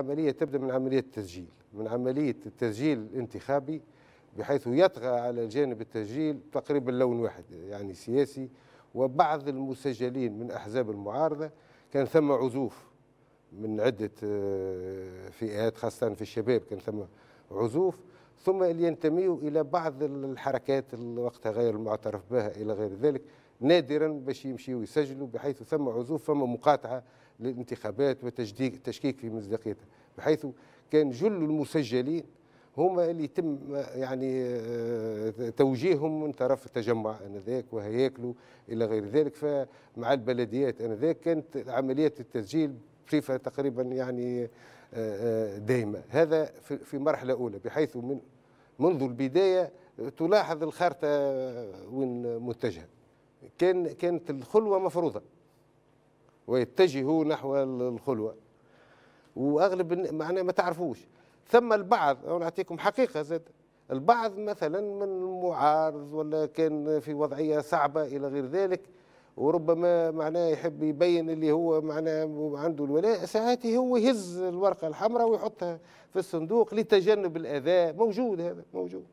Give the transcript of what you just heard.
عملية تبدأ من عملية التسجيل من عملية التسجيل الانتخابي بحيث يطغى على جانب التسجيل تقريبا لون واحد يعني سياسي. وبعض المسجلين من أحزاب المعارضة كان ثم عزوف من عدة آه، فئات خاصة في الشباب كان ثم عزوف. ثم ينتميوا إلى بعض الحركات وقتها غير المعترف بها إلى غير ذلك. نادرا باش يمشيوا يسجلوا بحيث ثم عزوف ثم مقاطعة للانتخابات وتشكيك في مصداقيتها. بحيث كان جل المسجلين هما اللي يتم يعني آه، توجيههم من طرف التجمع آنذاك وهياكله إلى غير ذلك. فمع البلديات آنذاك كانت عمليات التسجيل بصفة تقريبا يعني آه، آه، دائمه هذا في مرحلة أولى بحيث من منذ البداية تلاحظ الخارطه وين متجهة. كان كانت الخلوة مفروضة. ويتجهوا نحو الخلوة. وأغلب معناه ما تعرفوش. ثم البعض نعطيكم حقيقة زاد. البعض مثلا من معارض ولا كان في وضعية صعبة إلى غير ذلك وربما معناه يحب يبين اللي هو معناه عنده الولاء ساعات هو يهز الورقة الحمراء ويحطها في الصندوق لتجنب الأذى. موجود هذا موجود.